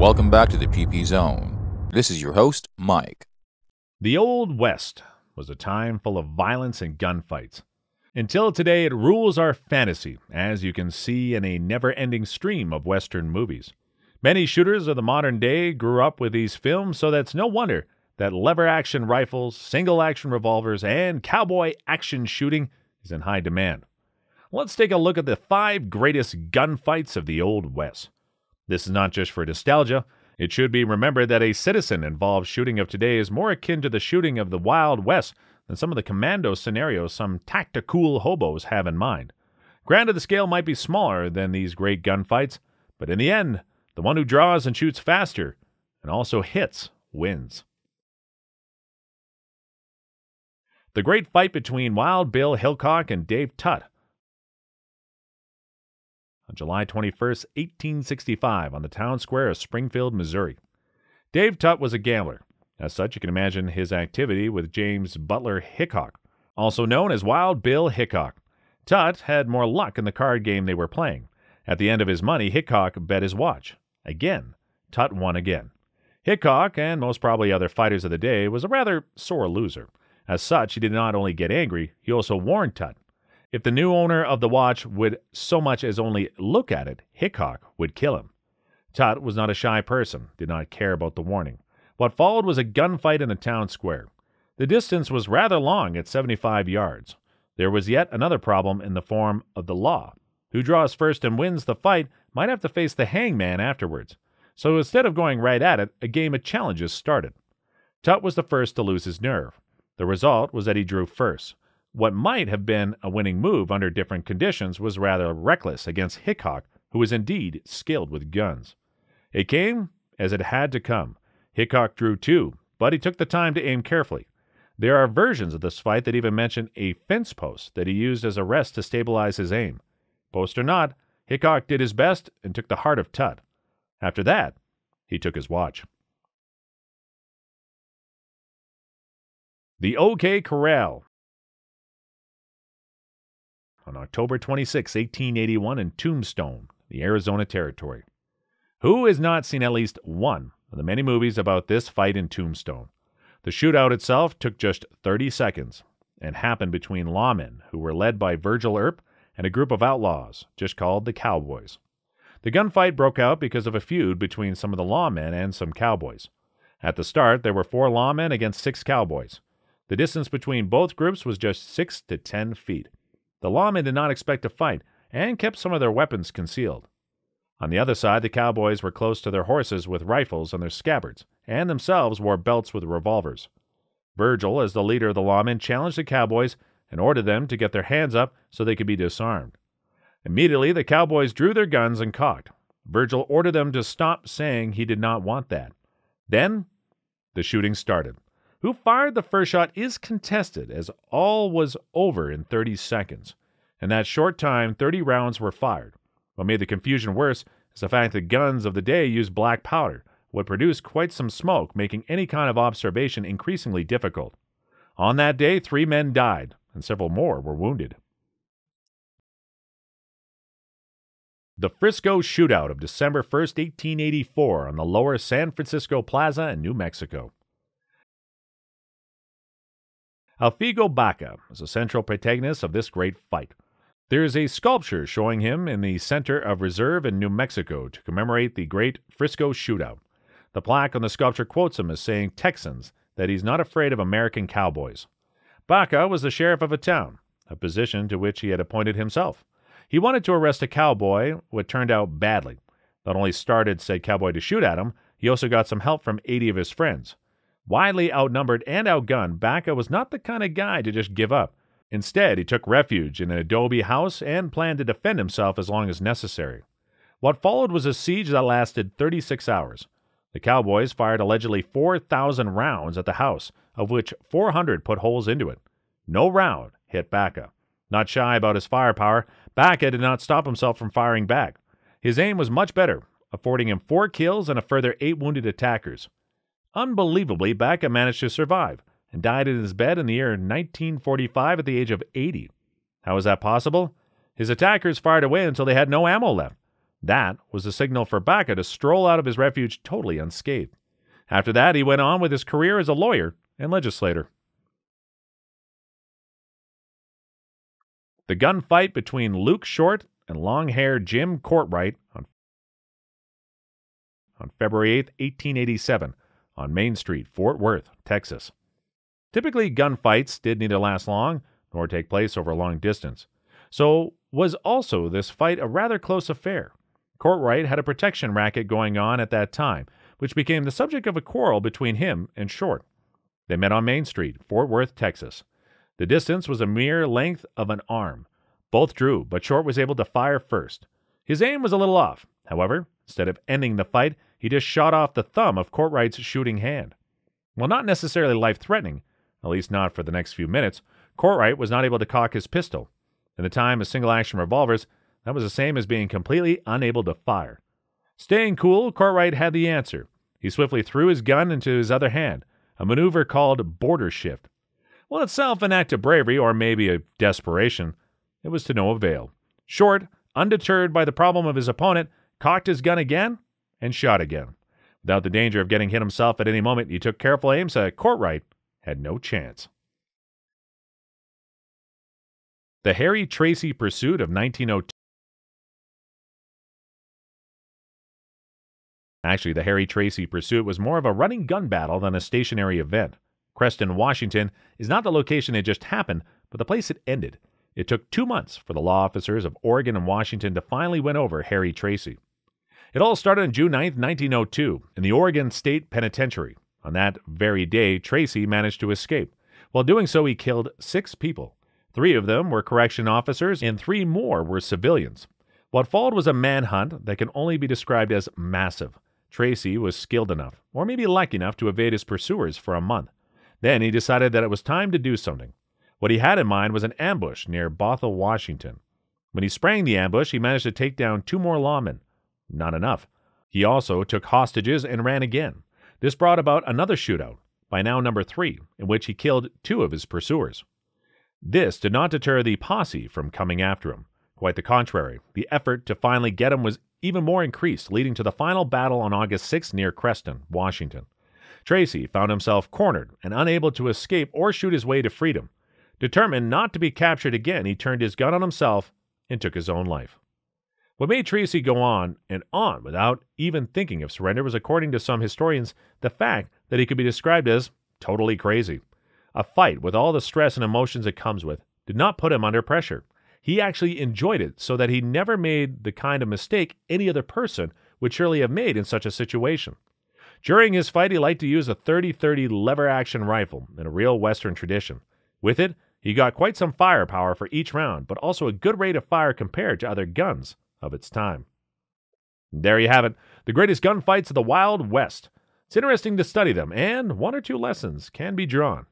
Welcome back to the PewPew Zone. This is your host, Mike. The Old West was a time full of violence and gunfights. Until today, it rules our fantasy, as you can see in a never ending stream of Western movies. Many shooters of the modern day grew up with these films, so that's no wonder that lever action rifles, single action revolvers, and cowboy action shooting is in high demand. Let's take a look at the five greatest gunfights of the Old West. This is not just for nostalgia. It should be remembered that a citizen involved shooting of today is more akin to the shooting of the Wild West than some of the commando scenarios some tactical hobos have in mind. Granted, the scale might be smaller than these great gunfights, but in the end, the one who draws and shoots faster and also hits wins. The great fight between Wild Bill Hickok and Dave Tutt on July 21, 1865, on the town square of Springfield, Missouri. Dave Tutt was a gambler. As such, you can imagine his activity with James Butler Hickok, also known as Wild Bill Hickok. Tutt had more luck in the card game they were playing. At the end of his money, Hickok bet his watch. Again, Tutt won again. Hickok, and most probably other fighters of the day, was a rather sore loser. As such, he did not only get angry, he also warned Tutt if the new owner of the watch would so much as only look at it, Hickok would kill him. Tutt was not a shy person, did not care about the warning. What followed was a gunfight in the town square. The distance was rather long at 75 yards. There was yet another problem in the form of the law. Who draws first and wins the fight might have to face the hangman afterwards. So instead of going right at it, a game of challenges started. Tutt was the first to lose his nerve. The result was that he drew first. What might have been a winning move under different conditions was rather reckless against Hickok, who was indeed skilled with guns. It came as it had to come. Hickok drew too, but he took the time to aim carefully. There are versions of this fight that even mention a fence post that he used as a rest to stabilize his aim. Post or not, Hickok did his best and took the heart of Tutt. After that, he took his watch. The OK Corral on October 26, 1881, in Tombstone, the Arizona Territory. Who has not seen at least one of the many movies about this fight in Tombstone? The shootout itself took just 30 seconds and happened between lawmen who were led by Virgil Earp and a group of outlaws, just called the Cowboys. The gunfight broke out because of a feud between some of the lawmen and some cowboys. At the start, there were four lawmen against six cowboys. The distance between both groups was just six to ten feet. The lawmen did not expect to fight and kept some of their weapons concealed. On the other side, the cowboys were close to their horses with rifles on their scabbards, and themselves wore belts with revolvers. Virgil, as the leader of the lawmen, challenged the cowboys and ordered them to get their hands up so they could be disarmed. Immediately, the cowboys drew their guns and cocked. Virgil ordered them to stop, saying he did not want that. Then the shooting started. Who fired the first shot is contested, as all was over in 30 seconds. In that short time, 30 rounds were fired. What made the confusion worse is the fact that guns of the day used black powder, what produced quite some smoke, making any kind of observation increasingly difficult. On that day, three men died, and several more were wounded. The Frisco Shootout of December 1, 1884, on the lower San Francisco Plaza in New Mexico. Elfego Baca is a central protagonist of this great fight. There is a sculpture showing him in the center of reserve in New Mexico to commemorate the great Frisco shootout. The plaque on the sculpture quotes him as saying Texans that he's not afraid of American cowboys. Baca was the sheriff of a town, a position to which he had appointed himself. He wanted to arrest a cowboy, what turned out badly. Not only started said cowboy to shoot at him, he also got some help from 80 of his friends. Widely outnumbered and outgunned, Baca was not the kind of guy to just give up. Instead, he took refuge in an adobe house and planned to defend himself as long as necessary. What followed was a siege that lasted 36 hours. The Cowboys fired allegedly 4,000 rounds at the house, of which 400 put holes into it. No round hit Baca. Not shy about his firepower, Baca did not stop himself from firing back. His aim was much better, affording him four kills and a further eight wounded attackers. Unbelievably, Baca managed to survive and died in his bed in the year 1945 at the age of 80. How was that possible? His attackers fired away until they had no ammo left. That was the signal for Baca to stroll out of his refuge totally unscathed. After that, he went on with his career as a lawyer and legislator. The gunfight between Luke Short and long haired Jim Courtright on, on February 8, 1887, on Main Street, Fort Worth, Texas. Typically, gunfights did neither last long nor take place over a long distance. So, was also this fight a rather close affair. Courtright had a protection racket going on at that time, which became the subject of a quarrel between him and Short. They met on Main Street, Fort Worth, Texas. The distance was a mere length of an arm. Both drew, but Short was able to fire first. His aim was a little off. However, instead of ending the fight, he just shot off the thumb of Courtright's shooting hand. While not necessarily life threatening, at least not for the next few minutes, Courtright was not able to cock his pistol. In the time of single action revolvers, that was the same as being completely unable to fire. Staying cool, Courtright had the answer. He swiftly threw his gun into his other hand, a maneuver called border shift. While itself an act of bravery or maybe a desperation, it was to no avail. Short, undeterred by the problem of his opponent, cocked his gun again and shot again. Without the danger of getting hit himself at any moment, he took careful aim so that Courtright had no chance. The Harry Tracy Pursuit of 1902. Actually, the Harry Tracy Pursuit was more of a running gun battle than a stationary event. Creston, Washington is not the location it just happened, but the place it ended. It took two months for the law officers of Oregon and Washington to finally win over Harry Tracy. It all started on June 9, 1902, in the Oregon State Penitentiary. On that very day, Tracy managed to escape. While doing so, he killed six people. Three of them were correction officers, and three more were civilians. What followed was a manhunt that can only be described as massive. Tracy was skilled enough, or maybe lucky enough, to evade his pursuers for a month. Then he decided that it was time to do something. What he had in mind was an ambush near Bothell, Washington. When he sprang the ambush, he managed to take down two more lawmen. Not enough. He also took hostages and ran again. This brought about another shootout, by now number three, in which he killed two of his pursuers. This did not deter the posse from coming after him. Quite the contrary, the effort to finally get him was even more increased, leading to the final battle on August 6 near Creston, Washington. Tracy found himself cornered and unable to escape or shoot his way to freedom. Determined not to be captured again, he turned his gun on himself and took his own life. What made Tracy go on and on without even thinking of surrender was, according to some historians, the fact that he could be described as totally crazy. A fight, with all the stress and emotions it comes with, did not put him under pressure. He actually enjoyed it so that he never made the kind of mistake any other person would surely have made in such a situation. During his fight, he liked to use a 30 30 lever action rifle in a real Western tradition. With it, he got quite some firepower for each round, but also a good rate of fire compared to other guns of its time. There you have it, the greatest gunfights of the Wild West. It's interesting to study them, and one or two lessons can be drawn.